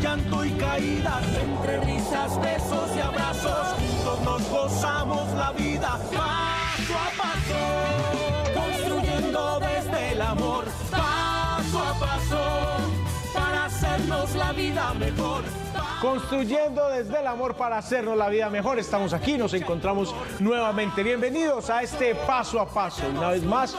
llanto y caídas, entre risas, besos y abrazos, juntos nos gozamos la vida paso a paso, construyendo desde el amor, paso a paso, para hacernos la vida mejor. Construyendo desde el amor para hacernos la vida mejor. Estamos aquí, nos encontramos nuevamente. Bienvenidos a este paso a paso. Una vez más,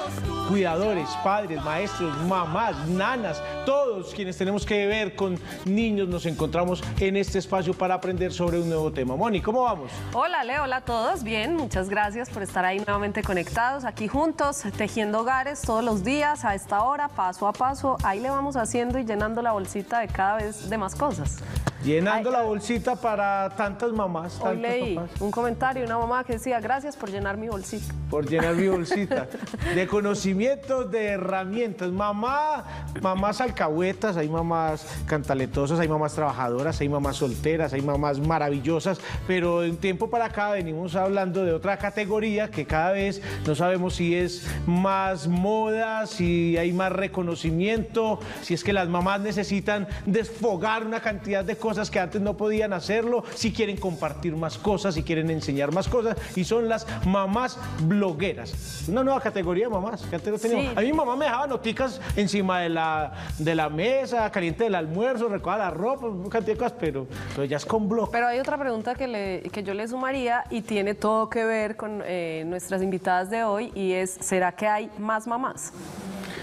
cuidadores, padres, maestros, mamás, nanas, todos quienes tenemos que ver con niños, nos encontramos en este espacio para aprender sobre un nuevo tema. Moni, ¿cómo vamos? Hola Leo, hola a todos, bien, muchas gracias por estar ahí nuevamente conectados, aquí juntos, tejiendo hogares todos los días, a esta hora, paso a paso, ahí le vamos haciendo y llenando la bolsita de cada vez de más cosas. Llenando Ay, la bolsita para tantas mamás, Hoy tantos leí papás. un comentario de una mamá que decía, gracias por llenar mi bolsita. por llenar mi bolsita de conocimientos, de herramientas. Mamá, mamás alcahuetas, hay mamás cantaletosas, hay mamás trabajadoras, hay mamás solteras, hay mamás maravillosas, pero en tiempo para acá venimos hablando de otra categoría que cada vez no sabemos si es más moda, si hay más reconocimiento, si es que las mamás necesitan desfogar una cantidad de cosas que antes no podían hacerlo, si quieren compartir más cosas, si quieren enseñar más cosas, y son las mamás blogueras. Una nueva categoría de mamás no. Sí. A mí mi mamá me dejaba noticas encima de la, de la mesa, caliente del almuerzo, recoja la ropa, cantidad de cosas, pero, pero ya es con blog. Pero hay otra pregunta que, le- que yo le sumaría y tiene todo que ver con eh, nuestras invitadas de hoy y es, ¿será que hay más mamás?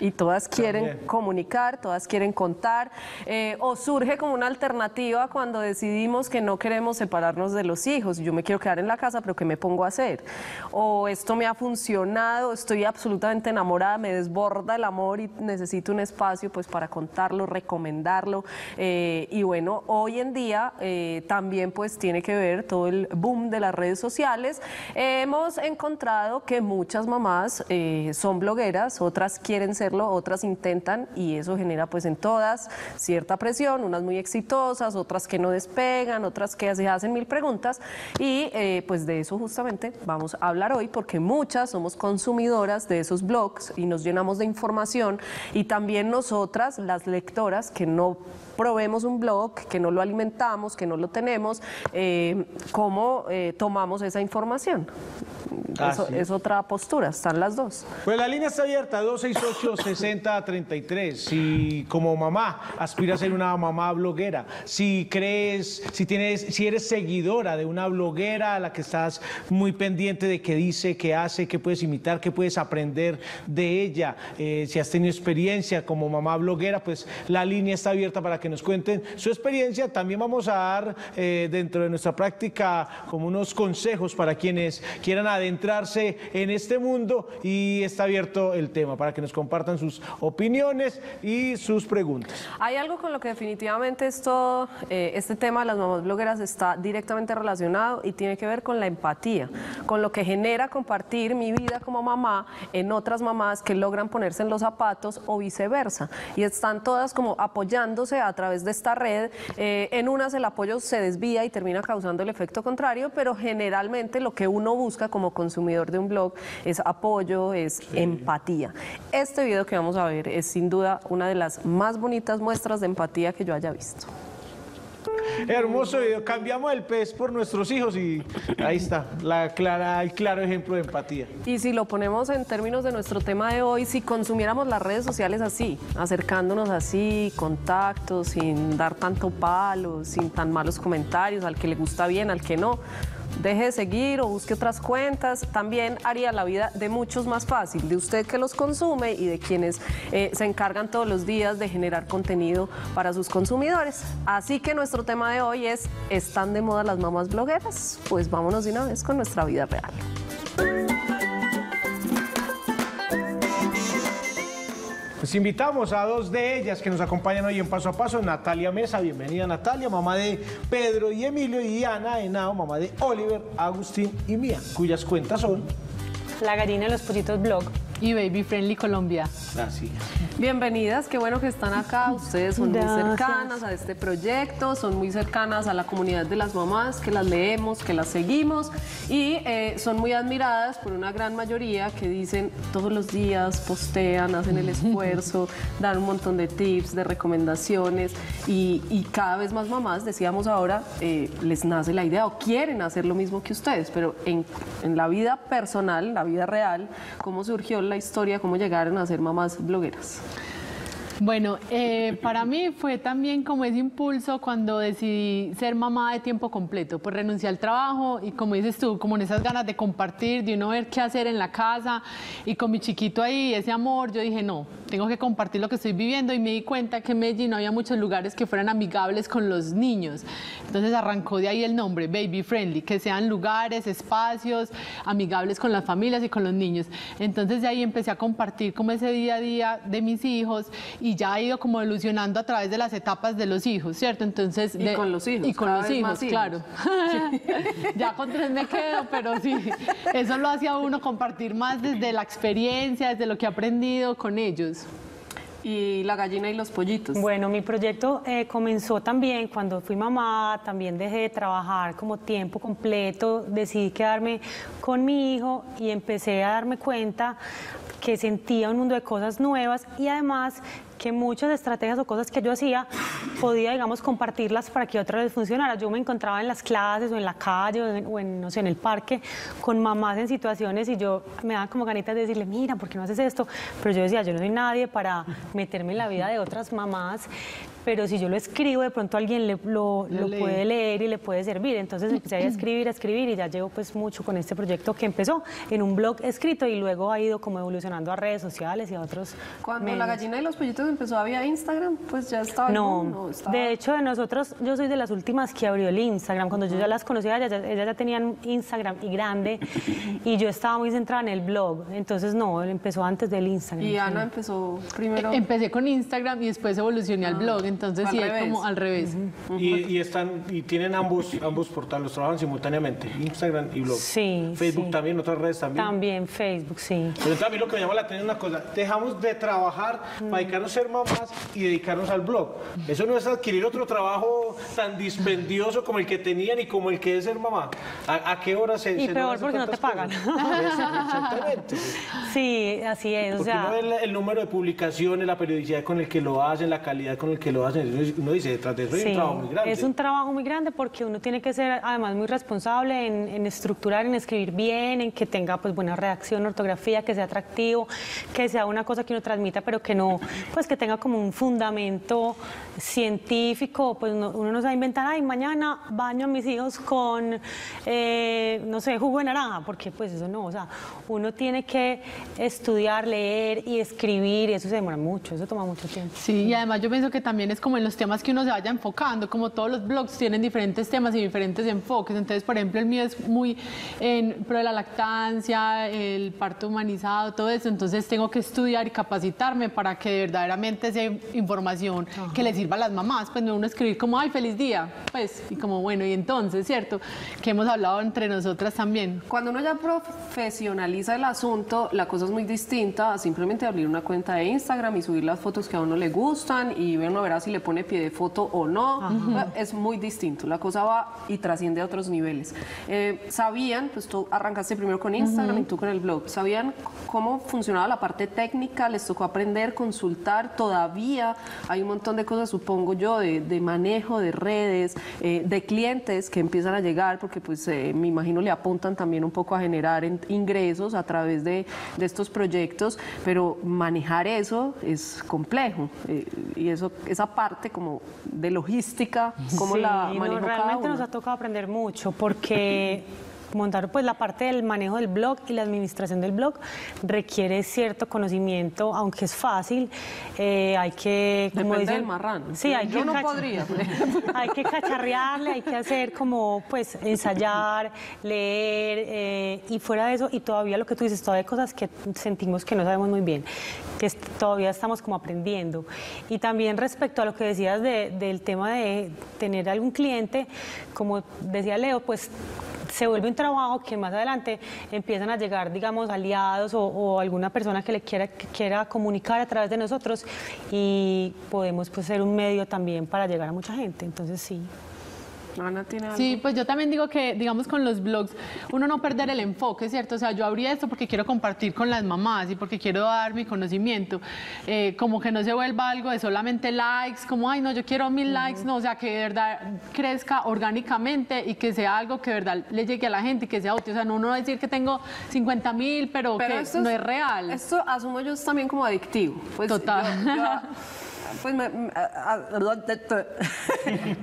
Y todas quieren También. comunicar, todas quieren contar, eh, o surge como una alternativa cuando decidimos que no queremos separarnos de los hijos, yo me quiero quedar en la casa, pero ¿qué me pongo a hacer? O esto me ha funcionado, estoy absolutamente enamorada, me desborda el amor y necesito un espacio pues para contarlo, recomendarlo. eh, y bueno, hoy en día eh, también pues tiene que ver todo el boom de las redes sociales. hemos encontrado que muchas mamás eh, son blogueras, otras quieren serlo, otras intentan y eso genera pues en todas cierta presión, unas muy exitosas, otras que no despegan, otras que se hacen mil preguntas y pues de eso justamente vamos a hablar hoy porque muchas somos consumidoras de esos blogs y nos llenamos de información y también nosotras, las lectoras que no probemos un blog, que no lo alimentamos, que no lo tenemos, eh, ¿cómo eh, tomamos esa información? Eso es otra postura, están las dos. Pues la línea está abierta, 268-6033. Si como mamá aspiras a ser una mamá bloguera, si crees, si tienes, si eres seguidora de una bloguera a la que estás muy pendiente de qué dice, qué hace, qué puedes imitar, qué puedes aprender de ella, eh, si has tenido experiencia como mamá bloguera, pues la línea está abierta para que nos cuenten su experiencia. También vamos a dar eh, dentro de nuestra práctica como unos consejos para quienes quieran adentrarse en este mundo y está abierto el tema para que nos compartan sus opiniones y sus preguntas. Hay algo con lo que definitivamente esto, eh, este tema de las mamás blogueras está directamente relacionado y tiene que ver con la empatía, con lo que genera compartir mi vida como mamá en otras mamás que logran ponerse en los zapatos o viceversa. Y están todas como apoyándose a través de esta red. Eh, en unas el apoyo se desvía y termina causando el efecto contrario, pero generalmente lo que uno busca como consumidor de un blog es apoyo, es empatía. Este video que vamos a ver es sin duda una de las más bonitas muestras de empatía que yo haya visto. Hermoso. Cambiamos el pez por nuestros hijos y ahí está, el claro ejemplo de empatía. Y si lo ponemos en términos de nuestro tema de hoy, si consumiéramos las redes sociales así, acercándonos así, contactos, sin dar tanto palo, sin tan malos comentarios, al que le gusta bien, al que no, deje de seguir o busque otras cuentas, también haría la vida de muchos más fácil, de usted que los consume y de quienes eh, se encargan todos los días de generar contenido para sus consumidores. Así que nuestro tema de hoy es, ¿están de moda las mamás blogueras? Pues vámonos de una vez con nuestra vida real. Pues invitamos a dos de ellas que nos acompañan hoy en Paso a Paso. Natalia Mesa, bienvenida Natalia, mamá de Pedro y Emilio, y Ana Henao, mamá de Oliver, Agustín y Mía, cuyas cuentas son... La gallina de los pollitos blog. Y Baby Friendly Colombia. Así. Bienvenidas, qué bueno que están acá. Ustedes son muy Gracias. cercanas a este proyecto, son muy cercanas a la comunidad de las mamás, que las leemos, que las seguimos y eh, son muy admiradas por una gran mayoría que dicen todos los días, postean, hacen el esfuerzo, dan un montón de tips, de recomendaciones y, y cada vez más mamás, decíamos ahora, eh, les nace la idea o quieren hacer lo mismo que ustedes, pero en, en la vida personal, la vida real, ¿cómo surgió la historia, cómo llegaron a ser mamás blogueras? Bueno, eh, para mí fue también como ese impulso cuando decidí ser mamá de tiempo completo, pues renuncié al trabajo y como dices tú, como en esas ganas de compartir, de uno ver qué hacer en la casa y con mi chiquito ahí, ese amor, yo dije, no, tengo que compartir lo que estoy viviendo y me di cuenta que en Medellín no había muchos lugares que fueran amigables con los niños. Entonces arrancó de ahí el nombre, Baby Friendly, que sean lugares, espacios amigables con las familias y con los niños. Entonces de ahí empecé a compartir como ese día a día de mis hijos y ya ha ido como evolucionando a través de las etapas de los hijos, ¿cierto? Entonces Y de- con los hijos, y con los hijos, claro. ya con tres me quedo, pero sí, eso lo hacía uno compartir más desde la experiencia, desde lo que he aprendido con ellos. Y la gallina y los pollitos. Bueno, mi proyecto eh, comenzó también cuando fui mamá, también dejé de trabajar como tiempo completo, decidí quedarme con mi hijo y empecé a darme cuenta que sentía un mundo de cosas nuevas y además que muchas estrategias o cosas que yo hacía podía, digamos, compartirlas para que otras les funcionara. Yo me encontraba en las clases o en la calle o en, o en, no sé, en el parque con mamás en situaciones y yo me daba como ganitas de decirle, mira, ¿por qué no haces esto? Pero yo decía, yo no soy nadie para meterme en la vida de otras mamás, pero si yo lo escribo, de pronto alguien le- lo, Lo lee. puede leer y le puede servir. Entonces empecé a escribir, a escribir y ya llevo pues mucho con este proyecto que empezó en un blog escrito y luego ha ido como evolucionando a redes sociales y a otros Cuando la medios. gallina y los pollitos empezó había Instagram, pues ya estaba. No, estaba- de hecho de nosotros, yo soy de las últimas que abrió el Instagram. Cuando yo ya las conocía, ellas, ya- ellas ya tenían Instagram y grande y yo estaba muy centrada en el blog. Entonces no, él empezó antes del Instagram. Y sí. Ana empezó primero. Empecé con Instagram y después evolucioné al blog, entonces al sí, es revés. como al revés. Y, y están y tienen ambos ambos portales, los trabajan simultáneamente, Instagram y blog. Sí, Facebook sí. también, otras redes también. También Facebook, sí. Pero mí lo que me llama la atención es una cosa, dejamos de trabajar para dedicarnos a ser mamás y dedicarnos al blog. Eso no es adquirir otro trabajo tan dispendioso como el que tenían y como el que es ser mamá. ¿A, a qué hora se Y se peor porque no te tantas cosas? Exactamente. Sí, así es. O Porque sea, uno ve el, el número de publicaciones, la periodicidad con el que lo hacen, la calidad con el que lo hacen. Uno- dice, detrás de eso hay un Sí, trabajo muy grande. Es un trabajo muy grande porque uno tiene que ser además muy responsable en, en estructurar, en escribir bien, en que tenga pues buena redacción, ortografía, que sea atractivo, que sea una cosa que uno transmita, pero que no, pues que tenga como un fundamento científico, pues no- uno no se va a inventar, ay, mañana baño a mis hijos con, eh, no sé, jugo de naranja, porque pues eso no, o sea, uno tiene que estudiar, leer y escribir, y eso se demora mucho, eso toma mucho tiempo. Sí, y además yo pienso que también es como en los temas que uno se vaya enfocando, como todos los blogs tienen diferentes temas y diferentes enfoques. Entonces, por ejemplo, el mío es muy en pro de la lactancia, el parto humanizado, todo eso. Entonces, tengo que estudiar y capacitarme para que verdaderamente sea información que le sirva a las mamás. Pues no uno escribir como, ay, feliz día. Pues, y como, bueno, y entonces, ¿cierto? Que hemos hablado entre nosotras también. Cuando uno ya profesionaliza el asunto, la cosa es muy distinta a simplemente abrir una cuenta de Instagram y subir las fotos que a uno le gustan y uno verá si le pone pie de foto o no. Es muy distinto. La cosa va y trasciende a otros niveles. Eh, ¿Sabían, pues tú arrancaste primero con Instagram y tú con el blog, ¿sabían cómo funcionaba la parte técnica? ¿Les tocó aprender, consultar? Todavía hay un montón de cosas, supongo yo, de, de manejo de redes, eh, de clientes que empiezan a llegar, porque pues eh, me imagino le apuntan también un poco a generar en- ingresos a través de, de estos proyectos, pero manejar eso es complejo. eh, y eso, esa parte como de logística, ¿cómo Sí, la no, manejo cada realmente uno? nos ha tocado aprender mucho porque montar pues la parte del manejo del blog y la administración del blog requiere cierto conocimiento, aunque es fácil, eh, hay que... como Depende dicen- del marrano. Sí, hay Yo que no podría, hay que cacharrearle, hay que hacer como, pues, ensayar, leer, eh, y fuera de eso, y todavía lo que tú dices, todavía hay cosas que sentimos que no sabemos muy bien, que todavía estamos como aprendiendo. Y también respecto a lo que decías de- del tema de tener algún cliente, como decía Leo, pues se vuelve un trabajo que más adelante empiezan a llegar, digamos, aliados o, alguna persona que le quiera, que quiera comunicar a través de nosotros y podemos pues, ser un medio también para llegar a mucha gente. Entonces sí. Ana tiene algo. Sí, pues yo también digo que, digamos, con los blogs, uno no perder el enfoque, ¿cierto? O sea, yo abrí esto porque quiero compartir con las mamás y porque quiero dar mi conocimiento. Eh, como que no se vuelva algo de solamente likes, como, ay, no, yo quiero mil likes, no, o sea, que de verdad crezca orgánicamente y que sea algo que de verdad le llegue a la gente y que sea útil. O sea, no uno decir que tengo 50 mil, pero, Pero que esto no es real. Esto asumo yo es también como adictivo. Pues Total. yo- yo, pues me,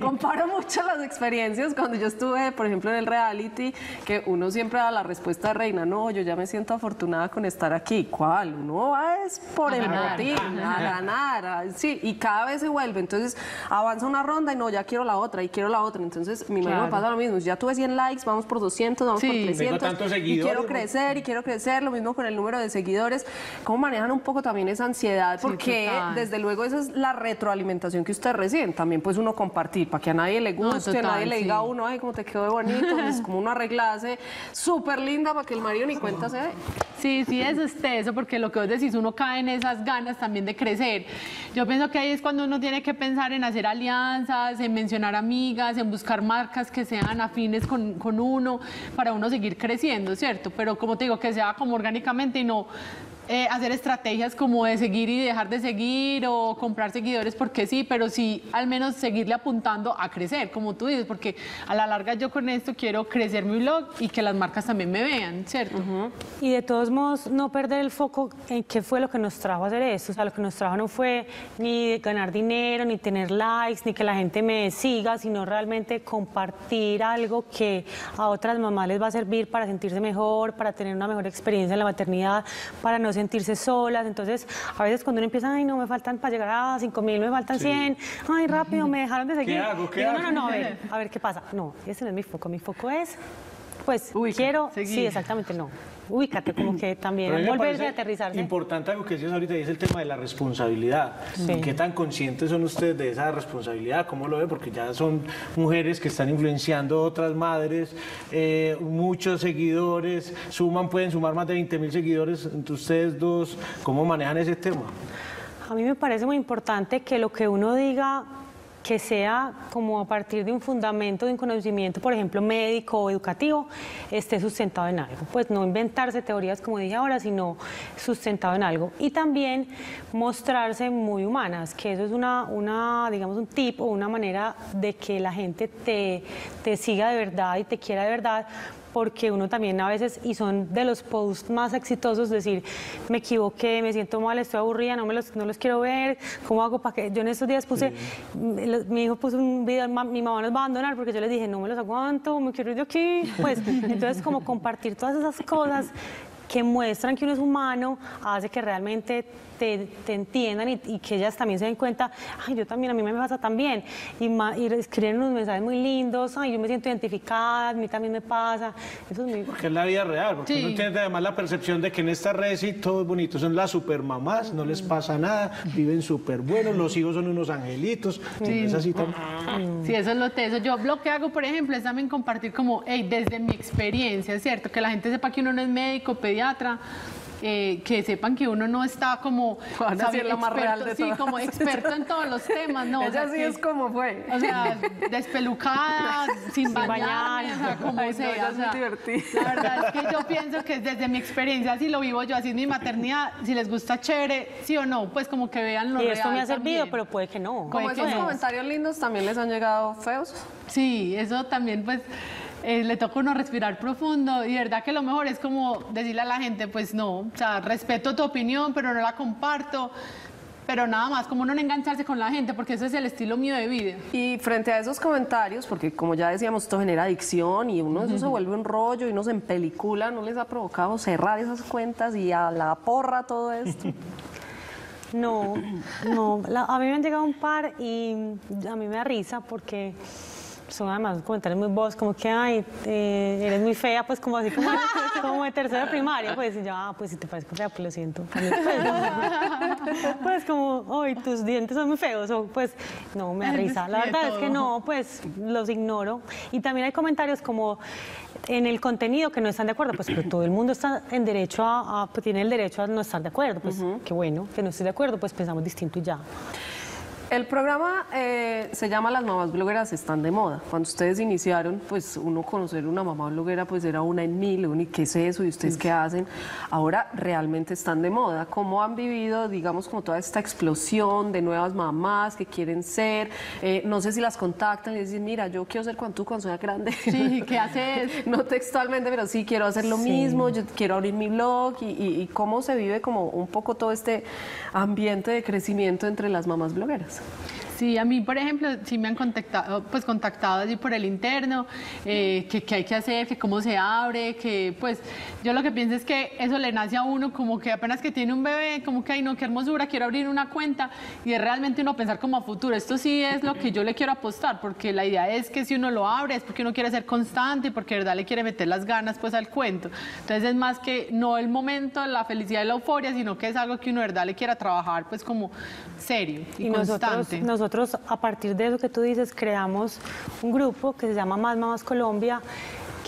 comparo mucho las experiencias cuando yo estuve, por ejemplo, en el reality, que uno siempre da la respuesta de reina, no, yo ya me siento afortunada con estar aquí. ¿Cuál? Uno va es por A el ganar. botín, a ganar, a- sí, y cada vez se vuelve. Entonces avanza una ronda y no, ya quiero la otra y quiero la otra. Entonces mi marido me Claro. pasa lo mismo. Ya tuve 100 likes, vamos por 200, vamos Sí. por Tengo 300. tantos y seguidores, quiero crecer y quiero crecer, lo mismo con el número de seguidores. ¿Cómo manejan un poco también esa ansiedad? Porque desde luego esa es la retroalimentación que ustedes reciben. También pues uno compartir, para que a nadie le No, guste, a total, nadie le diga a uno, ay, cómo te quedó de bonito, pues como uno arreglase súper linda para que el marido ni cuenta se dé. Sí, sí, es eso, porque lo que vos decís, uno cae en esas ganas también de crecer. Yo pienso que ahí es cuando uno tiene que pensar en hacer alianzas, en mencionar amigas, en buscar marcas que sean afines con, con uno, para uno seguir creciendo, ¿cierto? Pero como te digo, que sea como orgánicamente y no eh, hacer estrategias como de seguir y dejar de seguir o comprar seguidores porque sí, pero sí al menos seguirle apuntando a crecer, como tú dices, porque a la larga yo con esto quiero crecer mi blog y que las marcas también me vean, ¿cierto? Y de todos modos, no perder el foco en qué fue lo que nos trajo a hacer esto. O sea, lo que nos trajo no fue ni ganar dinero, ni tener likes, ni que la gente me siga, sino realmente compartir algo que a otras mamás les va a servir para sentirse mejor, para tener una mejor experiencia en la maternidad, para no sentirse solas. Entonces, a veces cuando uno empieza, ay, no, me faltan para llegar a 5 mil, me faltan 100, ay, rápido, me dejaron de seguir. hago? ¿Qué Digo, hago? no, no, no, a ver, a ver qué pasa. No, ese no es mi foco. Mi foco es, pues, quiero, seguir. sí, exactamente, no. Ubícate, como que también volverse a aterrizarse. Importante algo que decías ahorita y es el tema de la responsabilidad. Sí. ¿Qué tan conscientes son ustedes de esa responsabilidad? ¿Cómo lo ven? Porque ya son mujeres que están influenciando a otras madres, eh, muchos seguidores, suman, pueden sumar más de 20 mil seguidores entre ustedes dos. ¿Cómo manejan ese tema? A mí me parece muy importante que lo que uno diga que sea como a partir de un fundamento, de un conocimiento, por ejemplo, médico o educativo, esté sustentado en algo. Pues no inventarse teorías como dije ahora, sino sustentado en algo. Y también mostrarse muy humanas, que eso es una, una digamos, un tip o una manera de que la gente te, te siga de verdad y te quiera de verdad, porque uno también a veces, y son de los posts más exitosos, decir, me equivoqué, me siento mal, estoy aburrida, no, me los, no los quiero ver, ¿cómo hago para que? Yo en estos días puse, mi hijo puso un video, "Ma- mi mamá nos va a abandonar, porque yo le dije, no me los aguanto, me quiero ir de aquí. Pues, entonces, como compartir todas esas cosas que muestran que uno es humano, hace que realmente te, te entiendan y, y que ellas también se den cuenta, ay, yo también, a mí me pasa también. Y, ma- y escriben unos mensajes muy lindos, ay, yo me siento identificada, a mí también me pasa. Eso es muy... Que es la vida real, porque Sí. uno tiene además la percepción de que en esta red sí todo es bonito, son las supermamás, no les pasa nada, viven súper buenos, los hijos son unos angelitos, es así tan... Sí, eso es lo teso. Yo lo que hago, por ejemplo, es también compartir como, hey, desde mi experiencia, ¿cierto? Que la gente sepa que uno no es médico, pediatra, eh, que sepan que uno no está como... Juana sí sabe- es la más real de Sí, todas. como experto en todos los temas, ¿no? O Ella sea, sí que- es como fue. O sea, despelucada, sin bañar. o sea, como Ay, sea. o es sea, divertida. La verdad es que yo pienso que desde mi experiencia, si lo vivo yo, así es mi maternidad, si les gusta chévere, sí o no, pues como que vean lo Y esto me ha servido, también. pero puede que no. Como Puede que esos no. comentarios lindos también les han llegado feos. Sí, eso también pues eh, le toca uno respirar profundo y de verdad que lo mejor es como decirle a la gente, pues no, o sea, respeto tu opinión, pero no la comparto. pero nada más, como no engancharse con la gente, porque ese es el estilo mío de vida. Y frente a esos comentarios, porque como ya decíamos, esto genera adicción y uno eso se vuelve un rollo y uno se empelicula, ¿no les ha provocado cerrar esas cuentas y a la porra todo esto? No, no. la- a mí me han llegado un par y a mí me da risa porque son además comentarios muy vos, como que, ay, eh, eres muy fea, pues como así como, como de tercero de primaria, pues y yo, ah, pues si te parezco fea, pues lo siento. Pues, pues como, ay, tus dientes son muy feos, o pues no, me da risa. La verdad es que no, pues los ignoro. Y también hay comentarios como en el contenido que no están de acuerdo, pues pero todo el mundo está en derecho a, a- pues, tiene el derecho a no estar de acuerdo, pues qué bueno, que no estoy de acuerdo, pues pensamos distinto y ya. El programa eh, se llama Las mamás blogueras están de moda. Cuando ustedes iniciaron, pues uno conocer una mamá bloguera pues era una en mil, uno, ¿y qué es eso? ¿Y ustedes qué hacen? Ahora realmente están de moda. ¿Cómo han vivido, digamos, como toda esta explosión de nuevas mamás que quieren ser? Eh, no sé si las contactan y dicen, mira, yo quiero ser cuando tú cuando sea grande. Sí, ¿qué haces? no textualmente, pero sí quiero hacer lo mismo, yo quiero abrir mi blog y, y- y cómo se vive como un poco todo este ambiente de crecimiento entre las mamás blogueras. Sí, a mí, por ejemplo, sí me han contactado, pues contactado allí por el interno, eh, que qué hay que hacer, que cómo se abre, que pues yo lo que pienso es que eso le nace a uno como que apenas que tiene un bebé, como que, ay no, qué hermosura, quiero abrir una cuenta y es realmente uno pensar como a futuro. Esto sí es lo que yo le quiero apostar, porque la idea es que si uno lo abre es porque uno quiere ser constante y porque de verdad le quiere meter las ganas pues al cuento. Entonces es más que no el momento, la felicidad y la euforia, sino que es algo que uno de verdad le quiera trabajar pues como serio y, Y nosotros, constante. nosotros, a partir de eso que tú dices, creamos un grupo que se llama Más Mamás Colombia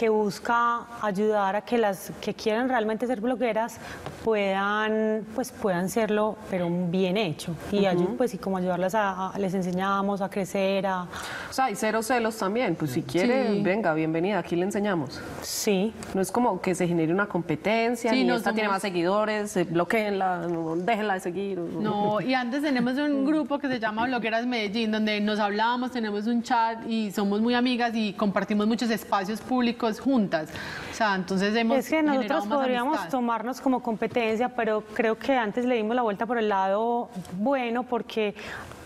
que busca ayudar a que las que quieran realmente ser blogueras puedan pues puedan serlo pero bien hecho y ayu- pues y como ayudarlas a, a- les enseñamos a crecer a O sea, hay cero celos también. Pues si quiere, Sí. venga, bienvenida, aquí le enseñamos. sí No es como que se genere una competencia, Sí, ni no esta tiene más seguidores, bloqueenla, no, déjenla de seguir. No, y antes tenemos un grupo que se llama Blogueras Medellín, donde nos hablamos, tenemos un chat y somos muy amigas y compartimos muchos espacios públicos juntas. O sea, entonces hemos Es que nosotros podríamos amistad. tomarnos como competencia, pero creo que antes le dimos la vuelta por el lado bueno, porque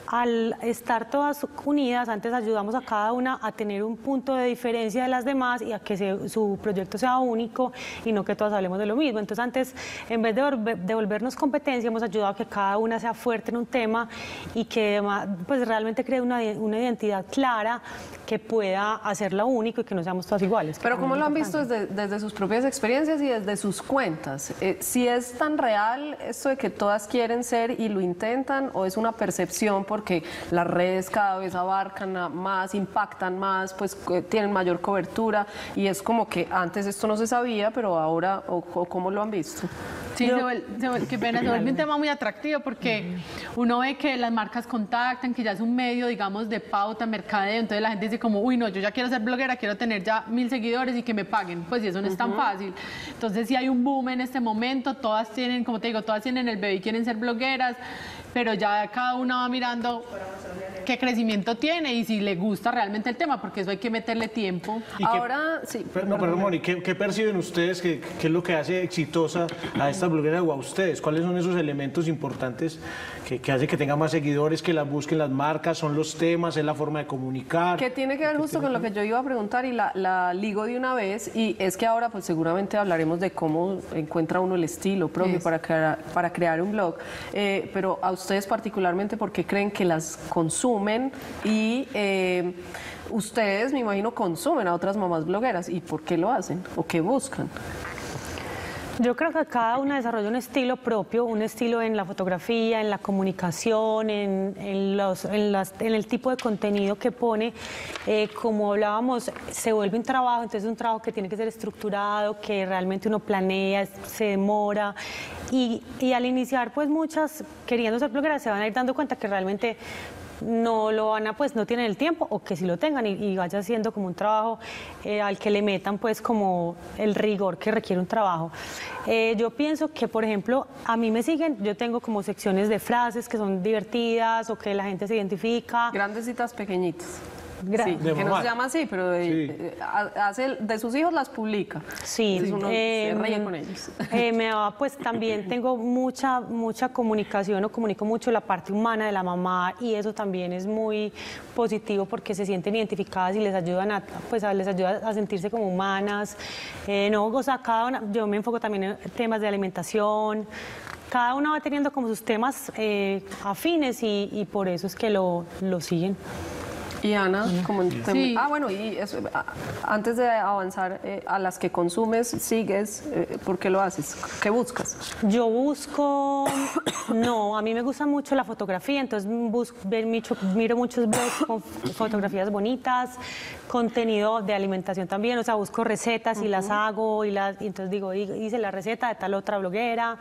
al estar todas unidas, antes ayudamos a cada una a tener un punto de diferencia de las demás y a que se- su proyecto sea único y no que todas hablemos de lo mismo. Entonces antes, en vez de de volvernos competencia, hemos ayudado a que cada una sea fuerte en un tema y que pues realmente cree una, una identidad clara que pueda hacerla único y que no seamos todas iguales. Pero también ¿cómo es lo han visto desde, desde sus propias experiencias y desde sus cuentas? Eh, si es tan real esto de que todas quieren ser y lo intentan o es una percepción porque las redes cada vez abarcan más, impactan más, pues eh, tienen mayor cobertura y es como que antes esto no se sabía, pero ahora, o, o ¿cómo lo han visto? Sí, se vuel- se vuel- qué pena, se vuelve un tema muy atractivo porque uno ve que las marcas contactan, que ya es un medio, digamos, de pauta, mercadeo, entonces la gente dice como, uy, no, yo ya quiero ser bloguera, quiero tener ya mil seguidores y que me paguen, pues y eso no es tan fácil. Entonces sí hay un boom en este momento, todas tienen, como te digo, todas tienen el bebé y quieren ser blogueras, pero ya cada una va mirando qué crecimiento tiene y si le gusta realmente el tema, porque eso hay que meterle tiempo. ¿Y qué- Ahora, sí. Per- No, perdón, Moni, ¿qué, qué perciben ustedes? ¿Qué, qué es lo que hace exitosa a esta bloguera o a ustedes? ¿Cuáles son esos elementos importantes que, que hace que tenga más seguidores, que las busquen las marcas? ¿Son los temas? ¿Es la forma de comunicar? Que tiene que ver justo con lo que yo iba a preguntar y la, la ligo de una vez y es que ahora pues seguramente hablaremos de cómo encuentra uno el estilo propio para crear, para crear un blog, Eh, pero a ustedes particularmente porque creen que las consumen y eh, ustedes me imagino consumen a otras mamás blogueras y por qué lo hacen o qué buscan. Yo creo que cada una desarrolla un estilo propio, un estilo en la fotografía, en la comunicación, en, los, en, el tipo de contenido que pone. Eh, como hablábamos, se vuelve un trabajo, entonces es un trabajo que tiene que ser estructurado, que realmente uno planea, se demora. Y, y al iniciar, pues muchas queriendo ser blogueras se van a ir dando cuenta que realmente no lo van a, pues no tienen el tiempo o que si lo tengan y, vaya siendo como un trabajo eh, al que le metan pues como el rigor que requiere un trabajo. Eh, yo pienso que, por ejemplo, a mí me siguen, yo tengo como secciones de frases que son divertidas o que la gente se identifica. Grandes citas pequeñitas. Gracias. Sí, De que no se llama así, pero de, Sí. eh, ha- hace, de sus hijos las publica. Sí, Entonces uno se em, ríe con ellos. eh, me pues también tengo mucha, mucha comunicación o comunico mucho la parte humana de la mamá y eso también es muy positivo porque se sienten identificadas y les ayudan a, pues a- les ayuda a sentirse como humanas. Eh, no, o sea, cada una, yo me enfoco también en temas de alimentación. Cada una va teniendo como sus temas eh, afines y, y por eso es que lo, lo siguen. Y Ana, como en tem- Sí. ah bueno, y eso, antes de avanzar eh, a las que consumes, sigues, eh, ¿por qué lo haces? ¿Qué buscas? Yo busco, no, a mí me gusta mucho la fotografía, entonces busco, ver mucho, miro muchos blogs con fotografías bonitas, contenido de alimentación también, o sea, busco recetas y las hago y, las, y entonces digo, "Hi- hice la receta de tal otra bloguera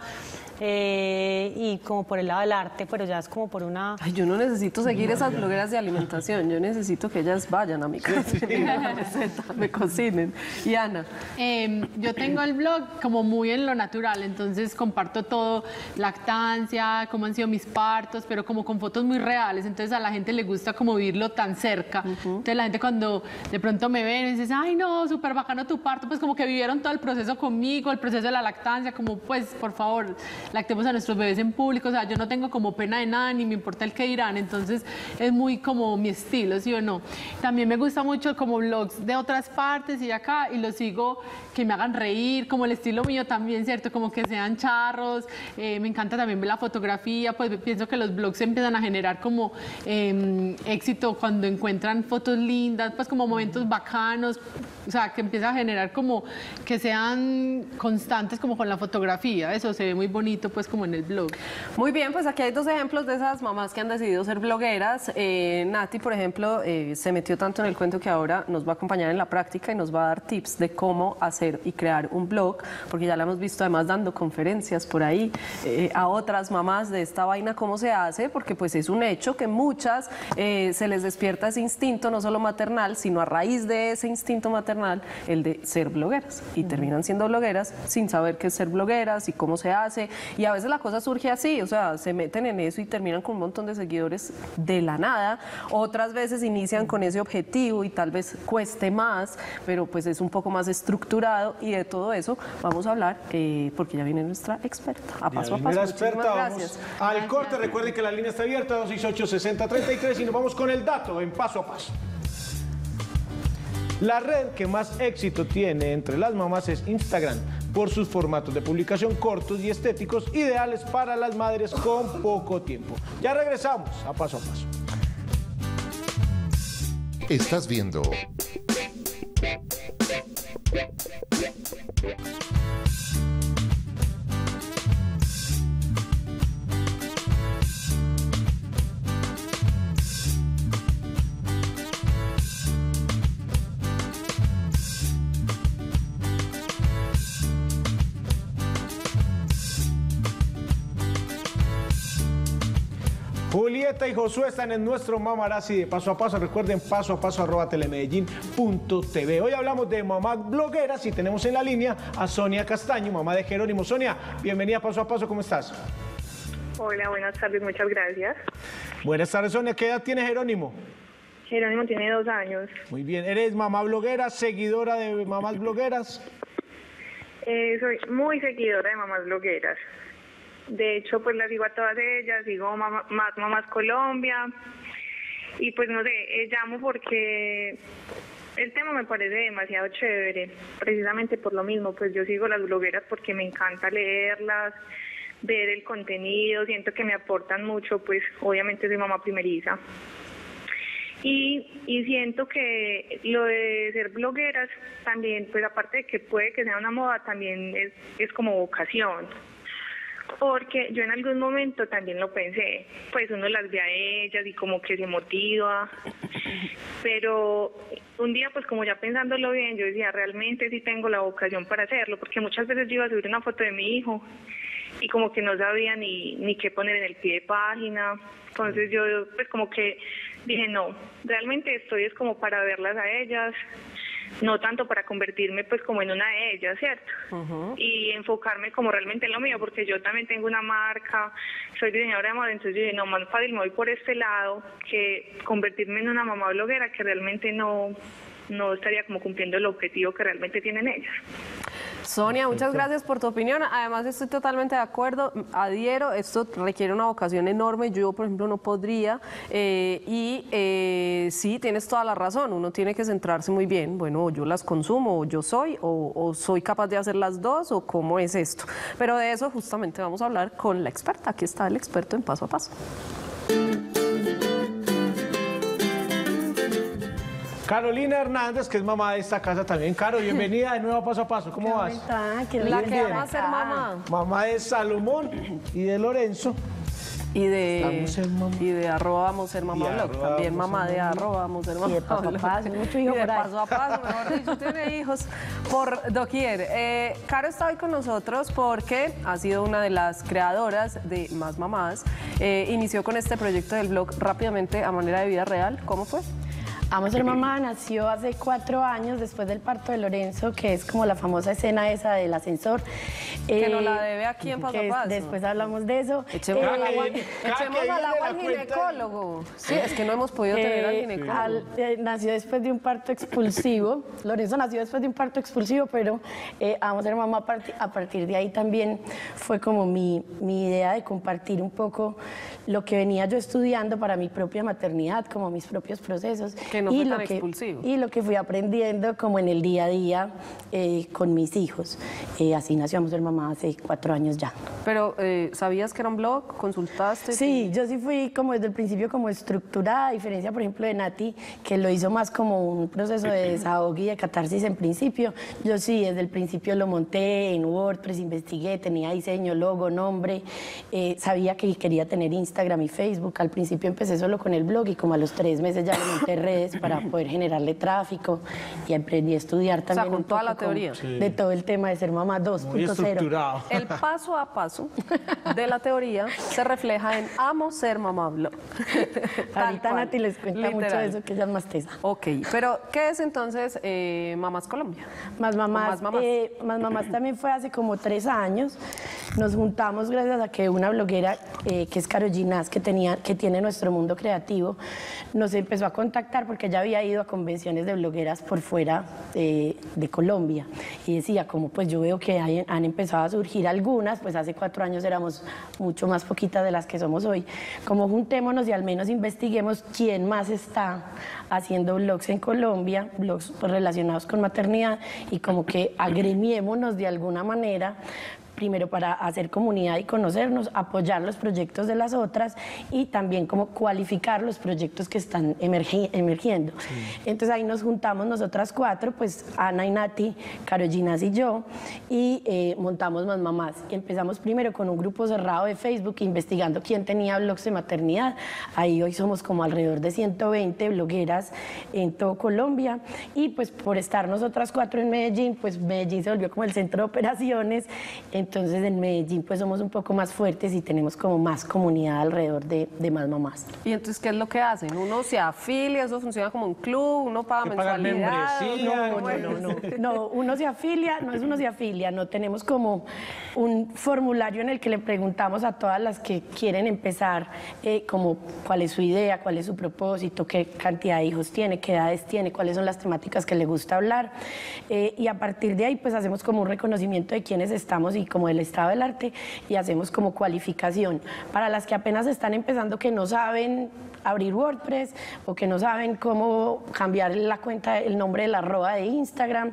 eh, y como por el lado del arte, pero ya es como por una... Ay, yo no necesito seguir esas blogueras de alimentación, yo necesito que ellas vayan a mi casa, la receta, me cocinen. Y Ana, Em, yo tengo el blog como muy en lo natural, entonces comparto todo, lactancia, cómo han sido mis partos, pero como con fotos muy reales, entonces a la gente le gusta como vivirlo tan cerca. Entonces la gente cuando de pronto me ven y dice, ay no, súper bacano tu parto, pues como que vivieron todo el proceso conmigo, el proceso de la lactancia, como pues por favor, lactemos a nuestros bebés en público, o sea, yo no tengo como pena de nada, ni me importa el que dirán, entonces es muy como mi estilo, ¿sí o no? También me gusta mucho como blogs de otras partes y de acá, y los sigo que me hagan reír, como el estilo mío también, ¿cierto? Como que sean charros, eh, me encanta también ver la fotografía, pues pienso que los blogs empiezan a generar como eh, éxito cuando encuentran fotos lindas, pues como momentos bacanos, o sea, que empieza a generar como que sean constantes como con la fotografía, eso se ve muy bonito pues como en el blog. Muy bien, pues aquí hay dos ejemplos de esas mamás que han decidido ser blogueras. Eh, Nati, por ejemplo, eh, se metió tanto en el cuento que ahora nos va a acompañar en la práctica y nos va a dar tips de cómo hacer y crear un blog, porque ya la hemos visto además dando conferencias por ahí eh, a otras mamás de esta vaina, cómo se hace, porque pues es un hecho que muchas eh, se les despierta ese instinto, no solo maternal, sino a raíz de ese instinto maternal, el de ser blogueras. Y terminan siendo blogueras sin saber qué es ser blogueras y cómo se hace. Y a veces la cosa surge así, o sea, se meten en eso y terminan con un montón de seguidores de la nada. Otras veces inician con ese objetivo y tal vez cueste más, pero pues es un poco más estructurado y de todo eso vamos a hablar eh, porque ya viene nuestra experta. A paso a paso. Experta, gracias. vamos al corte. Recuerden que la línea está abierta, 268-6033 y nos vamos con el dato en paso a paso. La red que más éxito tiene entre las mamás es Instagram, por sus formatos de publicación cortos y estéticos, ideales para las madres con poco tiempo. Ya regresamos a paso a paso. Estás viendo Y Josué están en nuestro Mamarazzi de paso a paso. Recuerden paso a paso arroba telemedellín.tv. Hoy hablamos de mamá blogueras y tenemos en la línea a Sonia Castaño, mamá de Jerónimo. Sonia, bienvenida a paso a paso, ¿cómo estás? Hola, buenas tardes, muchas gracias. Buenas tardes, Sonia. ¿Qué edad tiene Jerónimo? Jerónimo tiene dos años. Muy bien. ¿Eres mamá bloguera, seguidora de mamás blogueras? Eh, soy muy seguidora de mamás blogueras. De hecho, pues las sigo a todas ellas, mamá- más Mamás Colombia. Y pues no sé, eh, llamo porque el tema me parece demasiado chévere. Precisamente por lo mismo, pues yo sigo las blogueras porque me encanta leerlas, ver el contenido, siento que me aportan mucho, pues obviamente soy mamá primeriza. Y, y siento que lo de ser blogueras también, pues aparte de que puede que sea una moda, también es, es como vocación. Porque yo en algún momento también lo pensé, pues uno las ve a ellas y como que se motiva, pero un día pues como ya pensándolo bien, yo decía, realmente sí tengo la vocación para hacerlo, porque muchas veces yo iba a subir una foto de mi hijo y como que no sabía ni, ni qué poner en el pie de página. Entonces yo pues como que dije, no, realmente estoy es como para verlas a ellas, no tanto para convertirme pues como en una de ellas, ¿cierto? Y enfocarme como realmente en lo mío, porque yo también tengo una marca, soy diseñadora de moda, entonces yo dije, no, más fácil me voy por este lado que convertirme en una mamá bloguera que realmente no, no estaría como cumpliendo el objetivo que realmente tienen ellas. Sonia, muchas gracias por tu opinión. Además, estoy totalmente de acuerdo. Adhiero, esto requiere una vocación enorme. Yo, por ejemplo, no podría. eh, y eh, sí, tienes toda la razón. Uno tiene que centrarse muy bien. Bueno, o yo las consumo, o yo soy, o, o soy capaz de hacer las dos, o cómo es esto. Pero de eso justamente vamos a hablar con la experta. Aquí está el experto en paso a paso. Carolina Hernández, que es mamá de esta casa también. Caro, bienvenida de nuevo a Paso a Paso. ¿Cómo vas? La que va a ser mamá. Mamá de Salomón y de Lorenzo. Y de, y de arroba vamos a ser mamá Y blog. También mamá de arroba vamos a ser mamá de paso a paso, mucho hijo Y de por ahí. paso a paso, mejor dicho, tiene hijos por doquier. Eh, Caro está hoy con nosotros porque ha sido una de las creadoras de Más Mamás. Eh, inició con este proyecto del blog rápidamente a manera de vida real. ¿Cómo fue? Amo ser mamá nació hace cuatro años después del parto de Lorenzo, que es como la famosa escena esa del ascensor. Que Eh, nos la debe aquí en Paso a Paso. Después hablamos de eso. Echemos Eh, al agua, echemos al agua al ginecólogo. Sí, es que no hemos podido tener al eh, ginecólogo. al- eh, nació después de un parto expulsivo. Lorenzo nació después de un parto expulsivo, pero eh, amo ser mamá a, parti- a partir de ahí también fue como mi, mi idea de compartir un poco lo que venía yo estudiando para mi propia maternidad, como mis propios procesos. Que no y fue lo tan que, expulsivo. Y lo que fui aprendiendo como en el día a día eh, con mis hijos. Eh, así nació Amo ser mamá hace cuatro años ya. Pero, eh, ¿sabías que era un blog? ¿Consultaste? Sí, yo sí fui como desde el principio como estructurada, a diferencia por ejemplo de Nati, que lo hizo más como un proceso de desahogo y de catarsis en principio. Yo sí, desde el principio lo monté en WordPress, investigué, tenía diseño, logo, nombre, sabía que quería tener Instagram y Facebook. Al principio empecé solo con el blog y como a los tres meses ya le monté redes para poder generarle tráfico y aprendí a estudiar sea, también con un toda la teoría. de todo el tema de ser mamá Muy 2.0. estructurado. El paso a paso de la teoría se refleja en amo ser mamá Ahorita Nati les cuenta mucho literal. de eso, que ella es más tesa. Ok, pero ¿qué es entonces eh, Mamás Colombia? Más mamás, Más mamás. eh, más mamás también fue hace como tres años. Nos juntamos gracias a que una bloguera eh, que es Caro Ginás, que, tenía, que tiene nuestro mundo creativo, nos empezó a contactar porque ella había ido a convenciones de blogueras por fuera de Colombia. Y decía, como pues yo veo que hay- han empezado a surgir algunas, pues hace cuatro años éramos mucho más poquitas de las que somos hoy. Como juntémonos y al menos investiguemos quién más está haciendo blogs en Colombia, blogs relacionados con maternidad y como que agremiémonos de alguna manera primero para hacer comunidad y conocernos, apoyar los proyectos de las otras y también como cualificar los proyectos que están emergi- emergiendo. Entonces ahí nos juntamos nosotras cuatro, pues Ana y Nati, Carolina y yo, y eh, montamos Más Mamás. Empezamos primero con un grupo cerrado de Facebook investigando quién tenía blogs de maternidad. Ahí hoy somos como alrededor de 120 blogueras en todo Colombia y pues por estar nosotras cuatro en Medellín, pues Medellín se volvió como el centro de operaciones. Entonces en Medellín pues somos un poco más fuertes y tenemos como más comunidad alrededor de, de Más Mamás. ¿Y entonces qué es lo que hacen? Uno se afilia, eso funciona como un club, uno paga mensualidad. uno- no, bueno, no, No, uno se afilia, no es uno se afilia, no tenemos como un formulario en el que le preguntamos a todas las que quieren empezar eh, como cuál es su idea, cuál es su propósito, qué cantidad de hijos tiene, qué edades tiene, cuáles son las temáticas que le gusta hablar Eh, y a partir de ahí pues hacemos como un reconocimiento de quiénes estamos y como del estado del arte y hacemos como cualificación para las que apenas están empezando que no saben abrir WordPress o que no saben cómo cambiar la cuenta, el nombre de la arroba de Instagram,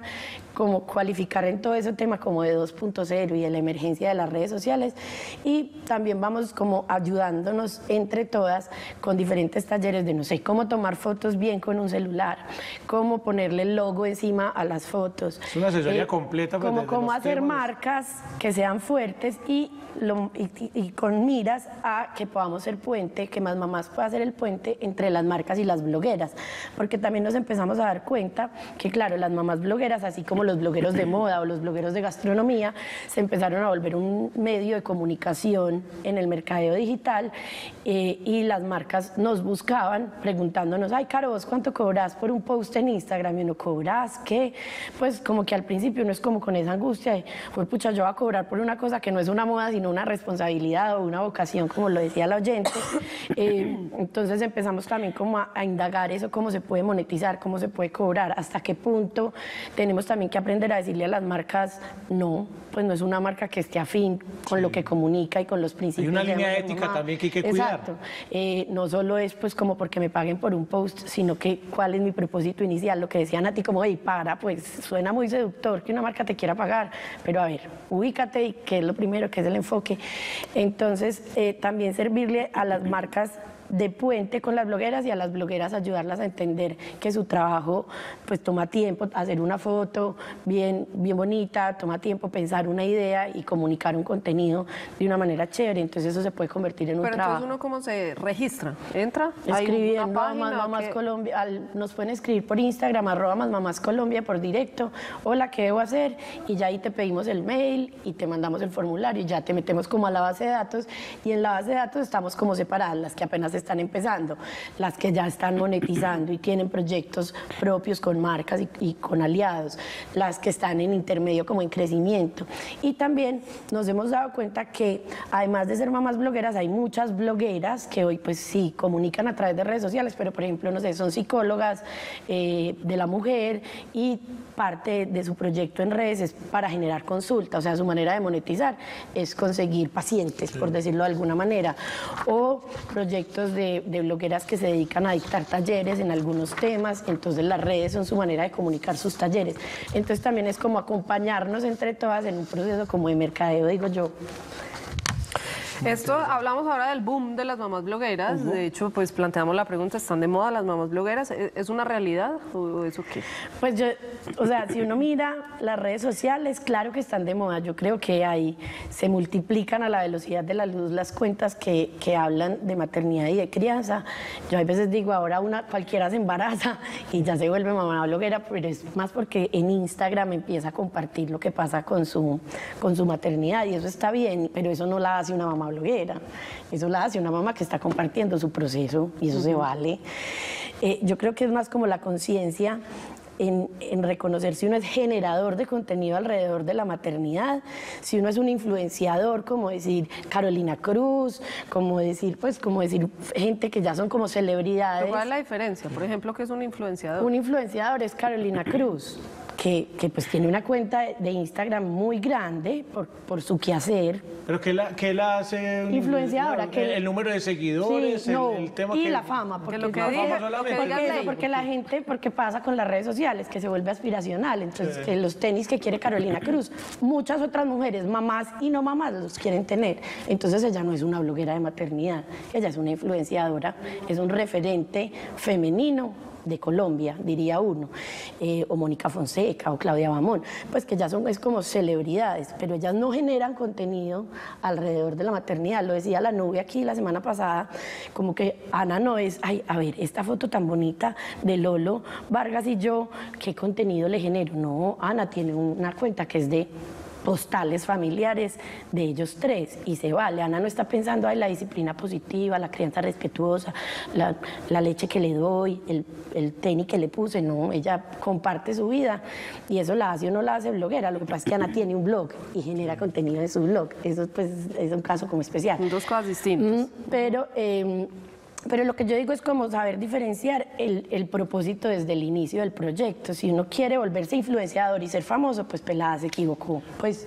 cómo cualificar en todo ese tema como de 2.0 y de la emergencia de las redes sociales. Y también vamos como ayudándonos entre todas con diferentes talleres de, no sé, cómo tomar fotos bien con un celular, cómo ponerle el logo encima a las fotos. Es una asesoría completa, pues, Como cómo hacer temas. marcas que sean fuertes y, con miras a que podamos ser puente, que más mamás pueda ser el puente entre las marcas y las blogueras. Porque también nos empezamos a dar cuenta que, claro, las mamás blogueras, así como los blogueros de moda o los blogueros de gastronomía, se empezaron a volver un medio de comunicación en el mercadeo digital eh, y las marcas nos buscaban preguntándonos, ay, Caro, ¿vos cuánto cobras por un post en Instagram? Y uno, ¿cobras qué? Pues como que al principio uno es como con esa angustia de, pues pucha, yo voy a cobrar por una cosa que no es una moda, sino una responsabilidad o una vocación, como lo decía la oyente. Eh, entonces empezamos también como a, a indagar eso, cómo se puede monetizar, cómo se puede cobrar, hasta qué punto tenemos también que aprender a decirle a las marcas, no, pues no es una marca que esté afín con lo que comunica y con los principios. una de línea Amor ética Mamá. también que hay que cuidar. Exacto. Eh, no solo es pues como porque me paguen por un post, sino que cuál es mi propósito inicial, lo que decían a ti como, hey, para, pues suena muy seductor que una marca te quiera pagar, pero a ver, ubícate y qué es lo primero, qué es el enfoque. Entonces, eh, también servirle a las marcas de puente con las blogueras y a las blogueras ayudarlas a entender que su trabajo pues toma tiempo, hacer una foto bien, bien bonita, toma tiempo pensar una idea y comunicar un contenido de una manera chévere, entonces eso se puede convertir en un Pero trabajo. entonces uno cómo se registra, entra, Escribiendo una a más mamás qué? Colombia, al- nos pueden escribir por Instagram, arroba más mamás Colombia por directo, hola, ¿qué debo hacer? Y ya ahí te pedimos el mail y te mandamos el formulario y ya te metemos como a la base de datos y en la base de datos estamos como separadas, las que apenas están empezando, las que ya están monetizando y tienen proyectos propios con marcas y, y con aliados, las que están en intermedio como en crecimiento. Y también nos hemos dado cuenta que además de ser mamás blogueras, hay muchas blogueras que hoy pues sí comunican a través de redes sociales, pero por ejemplo, no sé, son psicólogas eh, de la mujer y parte de su proyecto en redes es para generar consulta, o sea, su manera de monetizar es conseguir pacientes, por decirlo de alguna manera, o proyectos de, blogueras que se dedican a dictar talleres en algunos temas, entonces las redes son su manera de comunicar sus talleres. Entonces también es como acompañarnos entre todas en un proceso como de mercadeo, digo yo. Esto, hablamos ahora del boom de las mamás blogueras. De hecho, pues planteamos la pregunta, ¿están de moda las mamás blogueras? ¿E- ¿Es una realidad o eso qué? Pues yo, o sea, si uno mira las redes sociales, claro que están de moda. Yo creo que ahí se multiplican a la velocidad de la luz las cuentas que, que hablan de maternidad y de crianza. Yo a veces digo, ahora una cualquiera se embaraza y ya se vuelve mamá bloguera, pero es más porque en Instagram empieza a compartir lo que pasa con su, con su maternidad y eso está bien, pero eso no la hace una mamá bloguera. Eso la hace una mamá que está compartiendo su proceso y eso se vale. Eh, yo creo que es más como la conciencia en, en reconocer si uno es generador de contenido alrededor de la maternidad, si uno es un influenciador, como decir Carolina Cruz, como decir, pues, como decir gente que ya son como celebridades. ¿Cuál es la diferencia? Por ejemplo, que es un influenciador. Un influenciador es Carolina Cruz, que, que, pues tiene una cuenta de Instagram muy grande por, por su quehacer. ¿Pero qué la, qué la hace? Influenciadora, el, que- el número de seguidores, Sí, el- no, el, tema y que... la fama, porque lo que la dije, fama que solamente. porque, eso, porque la gente, porque pasa con las redes sociales, que se vuelve aspiracional. Entonces, que los tenis que quiere Carolina Cruz, muchas otras mujeres, mamás y no mamás, los quieren tener. Entonces, ella no es una bloguera de maternidad, ella es una influenciadora, es un referente femenino de Colombia, diría uno, eh, o Mónica Fonseca o Claudia Bamón, pues que ya son es como celebridades, pero ellas no generan contenido alrededor de la maternidad. Lo decía la nube aquí la semana pasada, como que Ana no es, ay, a ver, esta foto tan bonita de Lolo Vargas y yo, ¿qué contenido le genero? No, Ana tiene una cuenta que es de postales familiares de ellos tres y se vale. Ana no está pensando en la disciplina positiva, la crianza respetuosa, la, la leche que le doy, el, el tenis que le puse, no, ella comparte su vida y eso la hace o no la hace bloguera. Lo que pasa es que Ana tiene un blog y genera contenido en su blog. Eso pues es un caso como especial. Son dos cosas distintas. Mm, Pero, eh, pero lo que yo digo es como saber diferenciar el, el propósito desde el inicio del proyecto. Si uno quiere volverse influenciador y ser famoso, pues pelada se equivocó. Pues,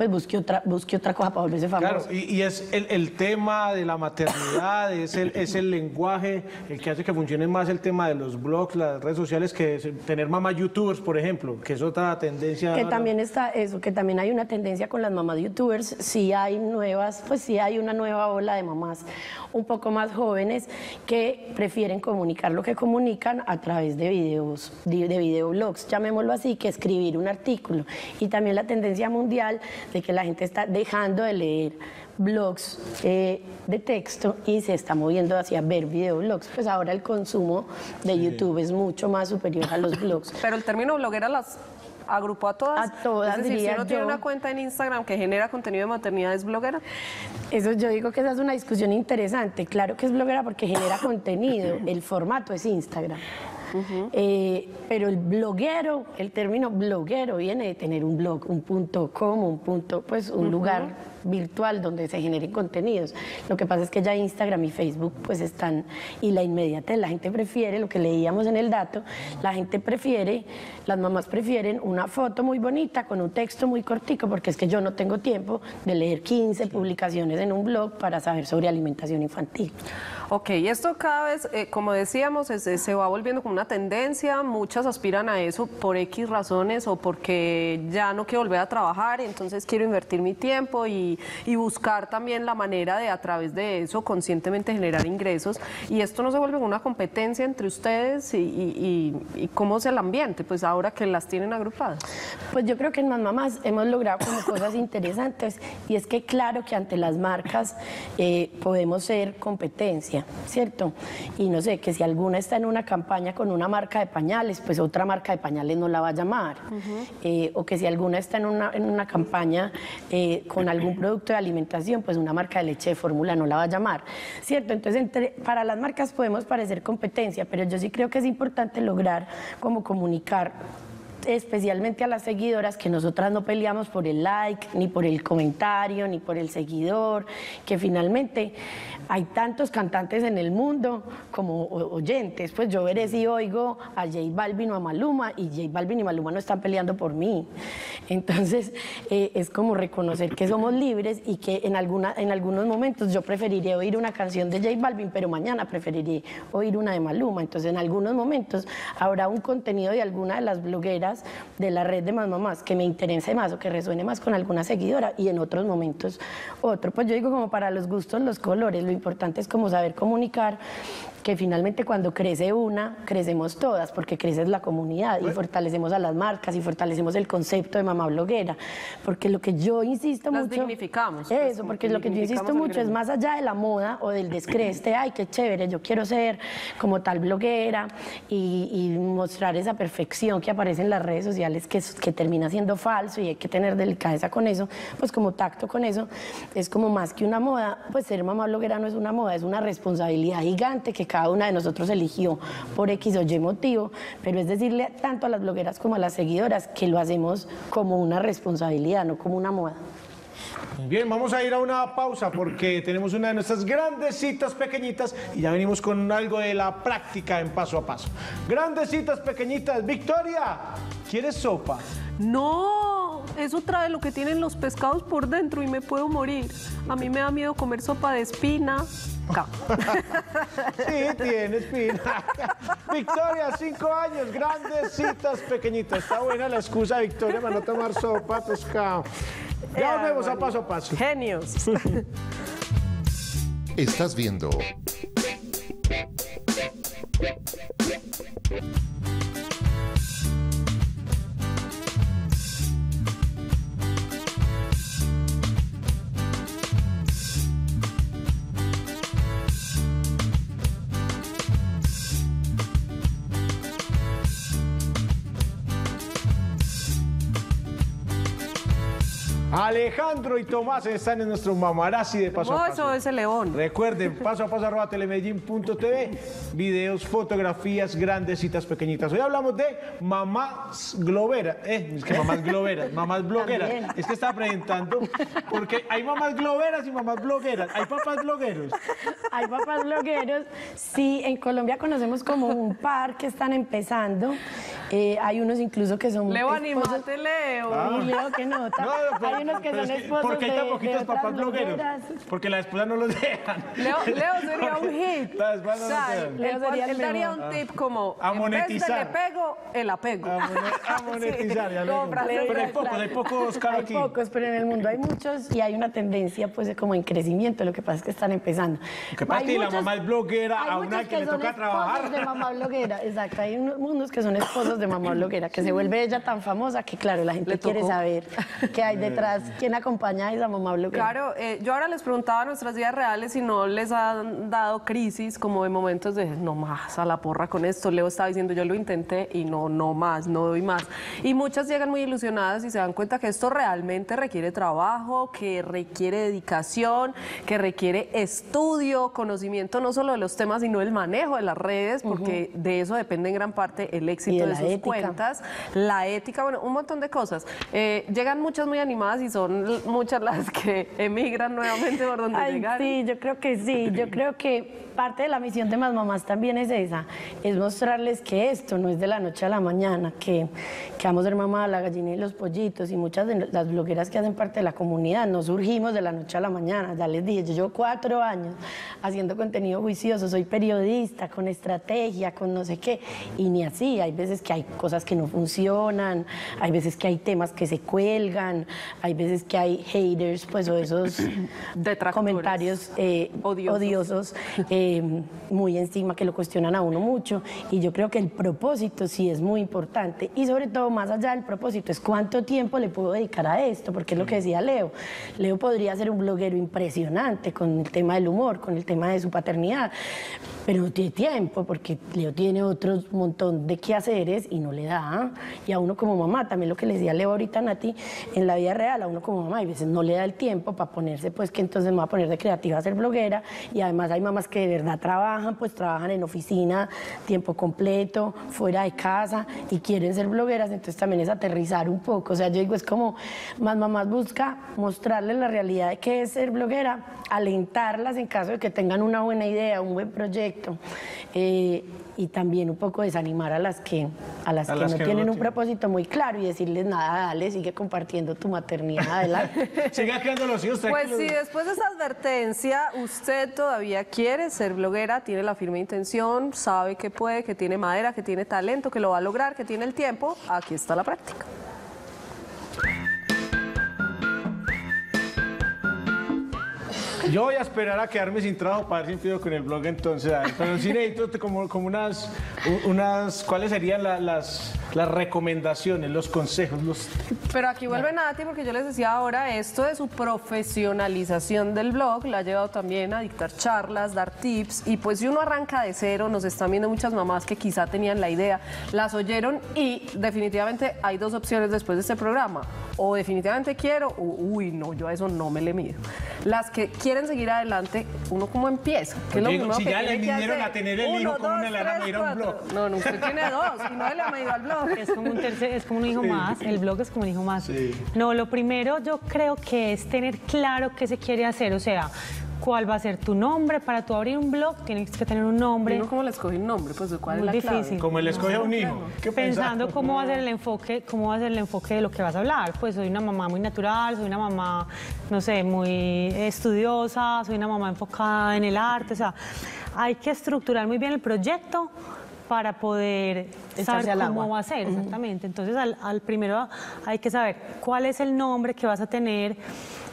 pues busque, otra, busque otra cosa para volverse famoso. Claro, y, y es el, el tema de la maternidad, es el, es el lenguaje el que hace que funcione más el tema de los blogs, las redes sociales, que es tener mamás youtubers, por ejemplo, que es otra tendencia. Que también está eso, que también hay una tendencia con las mamás youtubers, sí hay nuevas, pues sí hay una nueva ola de mamás un poco más jóvenes que prefieren comunicar lo que comunican a través de videos, de, de videoblogs, llamémoslo así, que escribir un artículo. Y también la tendencia mundial de que la gente está dejando de leer blogs eh, de texto y se está moviendo hacia ver videoblogs. Pues ahora el consumo de YouTube es mucho más superior a los blogs. Pero el término bloguera las agrupó a todas. A todas, Es decir, si uno tiene una cuenta en Instagram que genera contenido de maternidad, ¿es bloguera? Eso yo digo que esa es una discusión interesante. Claro que es bloguera porque genera contenido. El formato es Instagram. Eh, pero el bloguero, el término bloguero viene de tener un blog, un punto com, un punto, pues un lugar virtual donde se generen contenidos. Lo que pasa es que ya Instagram y Facebook pues están y la inmediatez, la gente prefiere lo que leíamos en el dato, la gente prefiere, las mamás prefieren una foto muy bonita con un texto muy cortico porque es que yo no tengo tiempo de leer 15 publicaciones en un blog para saber sobre alimentación infantil. Ok, esto cada vez, eh, como decíamos, se va volviendo como una tendencia. Muchas aspiran a eso por X razones o porque ya no quiero volver a trabajar, entonces quiero invertir mi tiempo y, y buscar también la manera de a través de eso conscientemente generar ingresos. Y esto no se vuelve una competencia entre ustedes y, y- y- y cómo es el ambiente, pues ahora que las tienen agrupadas. Pues yo creo que en Más Mamás hemos logrado como cosas interesantes y es que claro que ante las marcas eh, podemos ser competencia, ¿cierto? Y no sé, que si alguna está en una campaña con una marca de pañales, pues otra marca de pañales no la va a llamar. Eh, o que si alguna está en una, en una campaña eh, con algún producto de alimentación, pues una marca de leche de fórmula no la va a llamar, ¿cierto? Entonces entre- para las marcas podemos parecer competencia, pero yo sí creo que es importante lograr como comunicar especialmente a las seguidoras que nosotras no peleamos por el like, ni por el comentario, ni por el seguidor, que finalmente hay tantos cantantes en el mundo como oyentes. Pues yo veré si oigo a J Balvin o a Maluma y J Balvin y Maluma no están peleando por mí. Entonces eh, es como reconocer que somos libres y que en, alguna, en algunos momentos yo preferiría oír una canción de J Balvin, pero mañana preferiría oír una de Maluma. Entonces en algunos momentos habrá un contenido de alguna de las blogueras de la red de Más Mamás que me interese más o que resuene más con alguna seguidora y en otros momentos otro. Pues yo digo como para los gustos los colores, lo importante es como saber comunicar que finalmente cuando crece una, crecemos todas, porque crece la comunidad y fortalecemos a las marcas y fortalecemos el concepto de mamá bloguera, porque lo que yo insisto Las mucho... dignificamos, Eso, porque que lo que yo insisto mucho es más allá de la moda o del descreste, ay, qué chévere, yo quiero ser como tal bloguera y, y mostrar esa perfección que aparece en las redes sociales que, que termina siendo falso y hay que tener delicadeza con eso, pues como tacto con eso, es como más que una moda, pues ser mamá bloguera no es una moda, es una responsabilidad gigante que cada una de nosotros eligió por X o Y motivo, pero es decirle tanto a las blogueras como a las seguidoras que lo hacemos como una responsabilidad, no como una moda. Bien, vamos a ir a una pausa porque tenemos una de nuestras grandes citas pequeñitas y ya venimos con algo de la práctica en paso a paso. Grandes citas pequeñitas. Victoria, ¿quieres sopa? No, eso trae lo que tienen los pescados por dentro y me puedo morir. A mí me da miedo comer sopa de espina. Sí, tiene espinaca. Victoria, cinco años, grandes citas pequeñitas. Está buena la excusa, Victoria, para no tomar sopa, pescado. Ya volvemos a paso a paso. Genios. Estás viendo Alejandro y Tomás están en nuestro mamarazzi de paso No, a eso paso. es el león. Recuerden, paso a paso arroba telemedellín.tv, videos, fotografías, grandes citas pequeñitas. Hoy hablamos de mamás globeras, eh, es que mamás globeras, mamás blogueras. También. Es que estaba presentando, porque hay mamás globeras y mamás blogueras, hay papás blogueros. Hay papás blogueros. Sí, en Colombia conocemos como un par que están empezando. Eh, hay unos incluso que son Leo, esposos- animate, Leo. Y Leo que nota. No, pero- hay unos que pero son es que, esposos ¿Por qué hay tan de poquitos otras papás blogueros? blogueras. Porque la esposa no los dejan. Leo, Leo sería un hit. La esposa no O sea, los él, dejan. Leo sería el él daría un tip como A en vez de monetizar. le pego, el apego. A, monet- a monetizar, ya lo Pero hay pocos, hay pocos, Caro, Hay aquí. pocos, pero en el mundo hay muchos y hay una tendencia pues como en crecimiento, lo que pasa es que están empezando. Lo que pasa Hay es que la muchos- mamá es bloguera, hay a una muchos que le son toca esposos trabajar. de mamá bloguera, exacto, hay unos mundos que son esposos de mamá bloguera, que se vuelve ella tan famosa que, claro, la gente quiere saber qué hay detrás, quién acompaña a mamá bloguera. Claro, eh, yo ahora les preguntaba a nuestras vidas reales si no les han dado crisis como de momentos de no más a la porra con esto. Leo estaba diciendo yo lo intenté y no, no más, no doy más. Y muchas llegan muy ilusionadas y se dan cuenta que esto realmente requiere trabajo, que requiere dedicación, que requiere estudio, conocimiento no solo de los temas, sino el manejo de las redes, porque de eso depende en gran parte el éxito Y de de, sus ética. cuentas, la ética, bueno, un montón de cosas. Eh, llegan muchas muy animadas y son muchas las que emigran nuevamente por donde Ay, llegaron. sí, yo creo que sí. Yo creo que parte de la misión de Más Mamás también es esa, es mostrarles que esto no es de la noche a la mañana, que, que vamos a ser mamá, la gallina y los pollitos, y muchas de las blogueras que hacen parte de la comunidad no surgimos de la noche a la mañana. Ya les dije, yo llevo cuatro años haciendo contenido juicioso, soy periodista, con estrategia, con no sé qué, y ni así. Hay veces que hay cosas que no funcionan, hay veces que hay temas que se cuelgan, hay veces que hay haters, pues, o esos comentarios eh, Odiosos. odiosos, eh, muy encima que lo cuestionan a uno mucho. Y yo creo que el propósito sí es muy importante. Y sobre todo, más allá del propósito, es cuánto tiempo le puedo dedicar a esto, porque es lo que decía Leo. Leo podría ser un bloguero impresionante con el tema del humor, con el tema de su paternidad, pero no tiene tiempo, porque Leo tiene otro montón de quehaceres y no le da. Y a uno como mamá, también lo que le decía Leo ahorita, Nati, en la vida real, a uno como mamá, a veces no le da el tiempo para ponerse, pues que entonces me va a poner de creativa a ser bloguera. Y además hay mamás que de verdad trabajan, pues trabajan en oficina, tiempo completo, fuera de casa y quieren ser blogueras, entonces también es aterrizar un poco. O sea, yo digo, es como más mamás busca mostrarles la realidad de qué es ser bloguera, alentarlas en caso de que tengan una buena idea, un buen proyecto. eh, y también un poco desanimar a las que, a las A que las no que tienen un tienen. propósito muy claro y decirles nada, dale, sigue compartiendo tu maternidad, adelante. Siga quedando los hijos Pues si después de esa advertencia usted todavía quiere ser bloguera, tiene la firme intención, sabe que puede, que tiene madera, que tiene talento, que lo va a lograr, que tiene el tiempo, aquí está la práctica. Yo voy a esperar a quedarme sin trabajo para ver si empiezo con el blog entonces. Pero sí necesito como, como unas, unas, ¿cuáles serían la- las, las recomendaciones, los consejos, los Pero aquí vuelve Nati porque yo les decía ahora, esto de su profesionalización del blog la ha llevado también a dictar charlas, dar tips y pues si uno arranca de cero, nos están viendo muchas mamás que quizá tenían la idea, las oyeron y definitivamente hay dos opciones después de este programa. O definitivamente quiero, o uy, no, yo a eso no me le mido. Las que quieren seguir adelante, uno cómo empieza. ¿Qué es lo primero si que ya le hacer? a tener el Uno, hijo, ¿cómo dos, no le van a tres, medir a un blog? No, no, usted tiene dos y no le ha medido al blog. Es como un tercer, es como un hijo más, el blog es como un hijo más. Sí. No, lo primero yo creo que es tener claro qué se quiere hacer, o sea, cuál va a ser tu nombre. Para tú abrir un blog tienes que tener un nombre. Uno cómo le escoge un nombre, pues cuál Muy es la clave? difícil. como él escoge a un hijo. ¿Qué Pensando pensás? cómo va a ser el enfoque, cómo va a ser el enfoque de lo que vas a hablar. Pues soy una mamá muy natural, soy una mamá, no sé, muy estudiosa, soy una mamá enfocada en el arte, o sea, hay que estructurar muy bien el proyecto para poder Echarse saber cómo agua. va a ser, exactamente. Entonces, al, al primero hay que saber cuál es el nombre que vas a tener.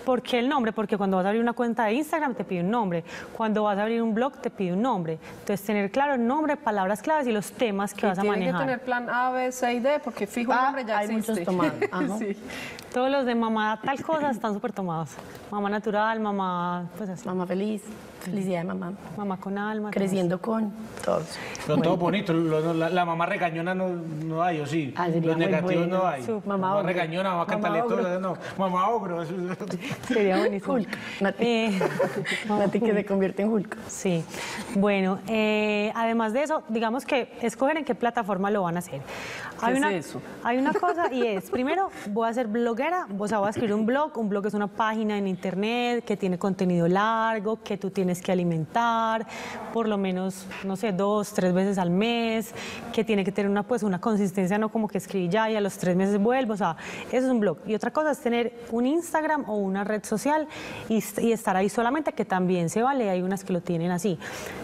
¿Por qué el nombre? Porque cuando vas a abrir una cuenta de Instagram te pide un nombre, cuando vas a abrir un blog te pide un nombre. Entonces, tener claro el nombre, palabras claves y los temas que Y vas a tiene manejar. que tener plan A, B, C y D, porque fijo el Ah, nombre ya hay existe. muchos tomados. Sí. Todos los de mamá tal cosa están súper tomados. Mamá natural, mamá, pues así, Mamá feliz, felicidad de mamá, mamá con alma. creciendo con todos. Pero todo bonito, lo- lo- la, la mamá regañona no, no hay, ¿o sí? Ah, Los negativos bueno. no hay. Su- mamá mamá ogro. regañona, mamá Mamá cantaletosa, ogro. no. Mamá ogro. es- Sería buenísimo. Hulk, Nati. Eh, Nati que se convierte en Hulk. Sí, bueno, eh, además de eso, digamos que escoger en qué plataforma lo van a hacer. Hay es una, eso? Hay una cosa y es, primero, voy a ser bloguera, o sea, voy a escribir un blog. Un blog es una página en internet que tiene contenido largo, que tú tienes que alimentar por lo menos, no sé, dos, tres veces al mes, que tiene que tener una, pues, una consistencia, no como que escribí ya y a los tres meses vuelvo, o sea, eso es un blog. Y otra cosa es tener un Instagram o una red social y, y estar ahí solamente, que también se vale, hay unas que lo tienen así.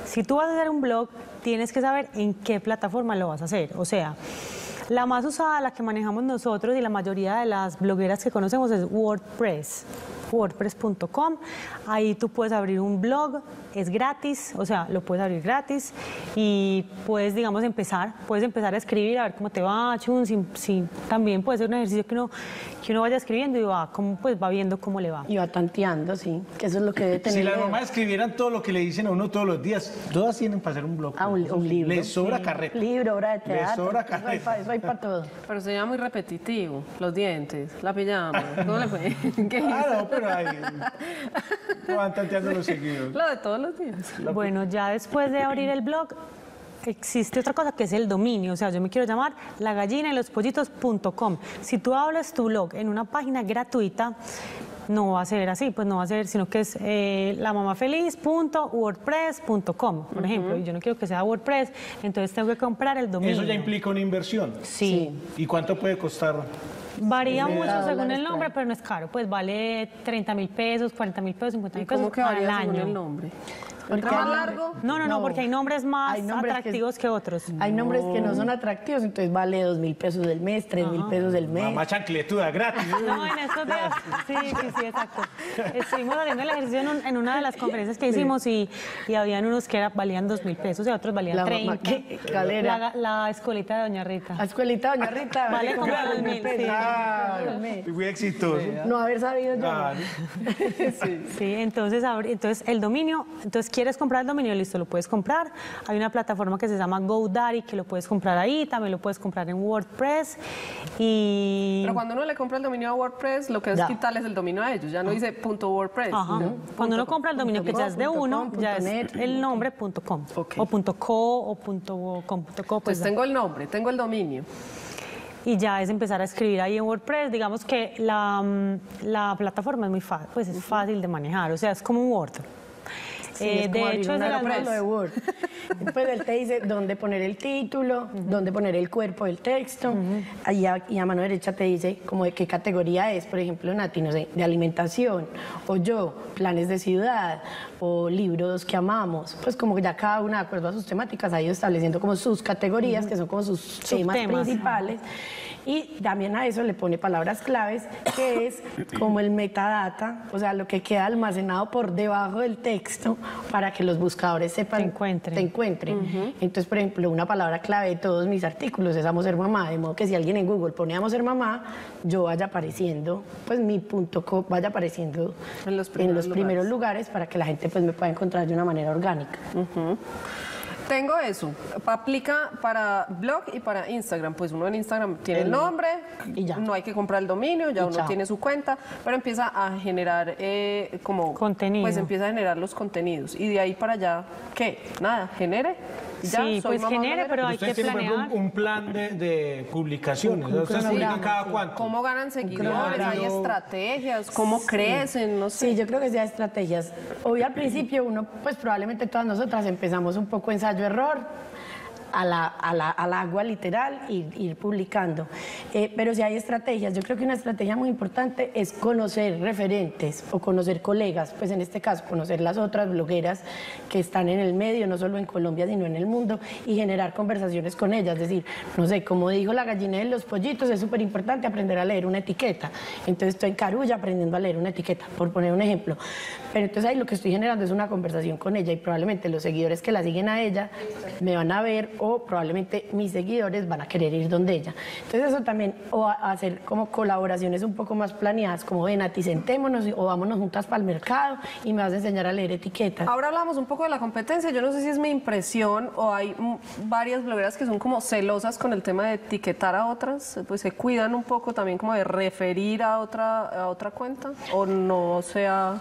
Si tú vas a hacer un blog, tienes que saber en qué plataforma lo vas a hacer, o sea, la más usada, la que manejamos nosotros y la mayoría de las blogueras que conocemos es WordPress. WordPress.com. Ahí tú puedes abrir un blog es gratis, o sea, lo puedes abrir gratis y puedes, digamos, empezar, puedes empezar a escribir, a ver cómo te va, chun, si, si- también puede ser un ejercicio que uno, que uno vaya escribiendo y va, como, pues, va viendo cómo le va. Y va tanteando, sí, que eso es lo que debe tener. Si las mamás escribieran todo lo que le dicen a uno todos los días, todas tienen para hacer un blog. Ah, un, un libro. Les sobra carreta. Libro, obra de Les teatro. sobra eso hay carreta. Eso hay para todo. Pero sería muy repetitivo. Los dientes, la pijama. ¿Cómo le fue? ¿Qué Ah, hizo? no, pero ahí van tanteando los seguidores. Lo de todos los días. Bueno, ya después de abrir el blog, existe otra cosa que es el dominio. O sea, yo me quiero llamar la gallina y los pollitos.com. Si tú hablas tu blog en una página gratuita, no va a ser así, pues no va a ser, sino que es eh, lamamafeliz.wordpress.com, por ejemplo. Y yo no quiero que sea WordPress, entonces tengo que comprar el dominio. Eso ya implica una inversión. Sí. ¿Y cuánto puede costar? Varía mucho según el nombre, pero no es caro. Pues vale 30 mil pesos, 40 mil pesos, 50 ¿Y mil pesos al año. el nombre? Porque más largo, No, no, no, No. porque hay nombres más Hay nombres que- atractivos que, otros. Hay nombres que no son atractivos, entonces vale dos mil pesos del mes, tres mil pesos del mes. Mamá chancletuda, gratis. No, en estos días, sí, sí, sí, exacto. Estuvimos haciendo el ejercicio en, un- en una de las conferencias que hicimos y, y habían unos que era- valían dos mil pesos y otros valían La mamá, 30. ¿qué? La, la escuelita de Doña Rita. La escuelita Doña Rita. Vale como dos mil, sí. Fui exitoso. No haber sabido yo. Sí, entonces, el dominio, entonces quieres comprar el dominio, listo, lo puedes comprar. Hay una plataforma que se llama GoDaddy que lo puedes comprar ahí, también lo puedes comprar en WordPress y... Pero cuando uno le compra el dominio a WordPress, lo que es Ya. quitarles el dominio a ellos. Ya no dice punto WordPress. Ajá. Cuando uno compra el dominio que ya es de uno, com, ya es net. el nombre punto .com Ok. o punto .co o punto .com, punto .co, pues Entonces tengo el nombre, tengo el dominio. Y ya es empezar a escribir ahí en WordPress. Digamos que la, mm, la plataforma es muy fácil, pues es fácil de manejar, o sea, es como un Word. Sí, Eh, es como de hecho, es de de Word. Después él te dice dónde poner el título, dónde poner el cuerpo del texto. Ahí a- y a mano derecha te dice como de qué categoría es, por ejemplo, Nati, no sé, de alimentación, o yo, planes de ciudad, o libros que amamos. Pues como que ya cada una, de acuerdo a sus temáticas, ha ido estableciendo como sus categorías, que son como sus temas Subtemas. principales. Y también a eso le pone palabras claves, que es como el metadata, o sea, lo que queda almacenado por debajo del texto para que los buscadores sepan. Te encuentren. te encuentren. Entonces, por ejemplo, una palabra clave de todos mis artículos es amo ser mamá, de modo que si alguien en Google pone amo ser mamá, yo vaya apareciendo, pues mi punto co vaya apareciendo En los primeros primeros lugares para que la gente pues me pueda encontrar de una manera orgánica. Tengo eso. Aplica para blog y para Instagram. Pues uno en Instagram tiene el nombre, Y ya. no hay que comprar el dominio, ya Y uno chao. tiene su cuenta, pero empieza a generar eh, como Contenido. Pues empieza a generar los contenidos y de ahí para allá, ¿qué? Nada, genere. Ya, Sí, soy pues mamá genere, pero hay que por ejemplo, planear. un, un plan de, de publicaciones. Un- un ¿Ustedes publican cada sí. cuánto? ¿Cómo ganan seguidores? Hay estrategias, cómo crecen, no sé. Sí, yo creo que sea estrategias. Hoy al principio uno, pues probablemente todas nosotras empezamos un poco ensayo-error, a la, a la- al agua literal y ir publicando. Eh, pero si hay estrategias, yo creo que una estrategia muy importante es conocer referentes o conocer colegas, pues en este caso conocer las otras blogueras que están en el medio, no solo en Colombia, sino en el mundo, y generar conversaciones con ellas. Es decir, no sé, como dijo la gallina de los pollitos, es súper importante aprender a leer una etiqueta. Entonces estoy en Carulla aprendiendo a leer una etiqueta, por poner un ejemplo. Pero entonces ahí lo que estoy generando es una conversación con ella y probablemente los seguidores que la siguen a ella me van a ver o probablemente mis seguidores van a querer ir donde ella. Entonces eso también, o a- hacer como colaboraciones un poco más planeadas, como ven, a ti sentémonos o vámonos juntas para el mercado y me vas a enseñar a leer etiquetas. Ahora hablamos un poco de la competencia. Yo no sé si es mi impresión o hay varias blogueras que son como celosas con el tema de etiquetar a otras. Pues se cuidan un poco también como de referir a otra, a otra cuenta. O no sea.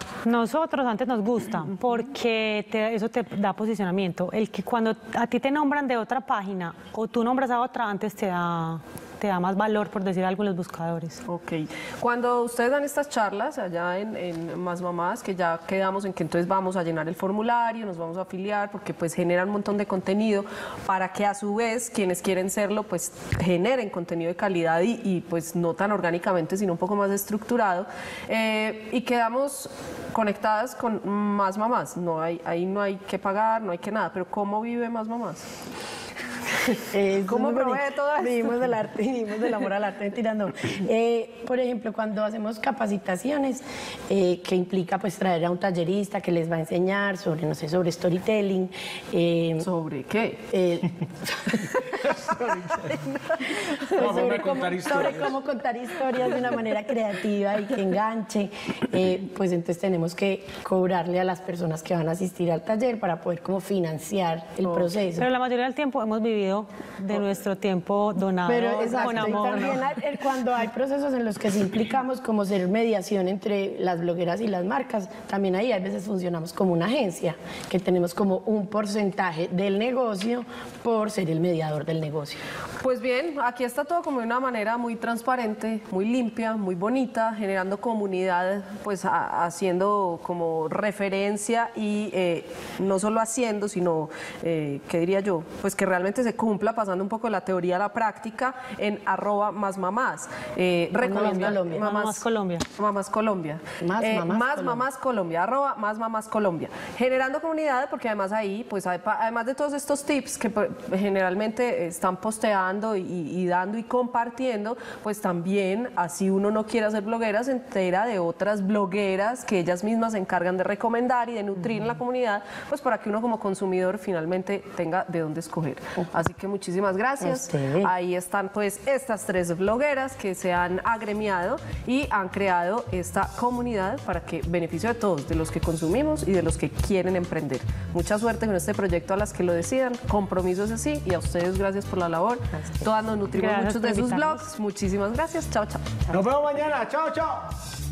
Nosotros antes nos gusta porque te- eso te da posicionamiento. El que cuando a ti te nombran de otra página o tú nombras a otra, antes te da, te da más valor, por decir algo, los buscadores. Ok. Cuando ustedes dan estas charlas allá en, Más Mamás, que ya quedamos en que entonces vamos a llenar el formulario, nos vamos a afiliar, porque pues generan un montón de contenido para que a su vez quienes quieren serlo pues generen contenido de calidad y, y, pues no tan orgánicamente, sino un poco más estructurado. Eh, y quedamos conectadas con Más Mamás. No hay, ahí no hay que pagar, no hay que nada. Pero ¿cómo vive Más Mamás? Eh, ¿Cómo provee todo esto? Vivimos del arte, vivimos del amor al arte, mentira, no. Eh, por ejemplo, cuando hacemos capacitaciones, eh, que implica pues traer a un tallerista que les va a enseñar sobre, no sé, sobre storytelling. eh, ¿Sobre qué? eh, a sobre, cómo, contar sobre historias. cómo contar historias de una manera creativa y que enganche, eh, pues entonces tenemos que cobrarle a las personas que van a asistir al taller para poder como financiar el proceso. Pero la mayoría del tiempo hemos vivido de nuestro tiempo donado Pero con exacto, y amor. también hay- eh, cuando hay procesos en los que sí implicamos como ser mediación entre las blogueras y las marcas, también ahí a veces funcionamos como una agencia, que tenemos como un porcentaje del negocio por ser el mediador del negocio. Pues bien, aquí está todo como de una manera muy transparente, muy limpia, muy bonita, generando comunidad, pues a- haciendo como referencia y eh, no solo haciendo, sino, eh, ¿qué diría yo? Pues que realmente se cumpla, pasando un poco de la teoría a la práctica en arroba más mamás. Eh, Colombia. Mamás Colombia. Mamás Colombia. Más Eh, Mamás más Colombia. mamás Colombia, arroba más mamás Colombia. Generando comunidad, porque además ahí, pues además de todos estos tips que pues, generalmente están posteando y, y dando y compartiendo, pues también, así uno no quiere hacer blogueras, se entera de otras blogueras que ellas mismas se encargan de recomendar y de nutrir en la comunidad, pues para que uno como consumidor finalmente tenga de dónde escoger. Así que muchísimas gracias. usted. Ahí están pues estas tres blogueras que se han agremiado y han creado esta comunidad para que beneficio de todos, de los que consumimos y de los que quieren emprender. Mucha suerte con este proyecto a las que lo decidan, compromisos así y a ustedes gracias por la labor. Todas nos nutrimos Gracias muchos de sus blogs. Muchísimas gracias. Chao, chao. Nos vemos mañana. Chao, chao.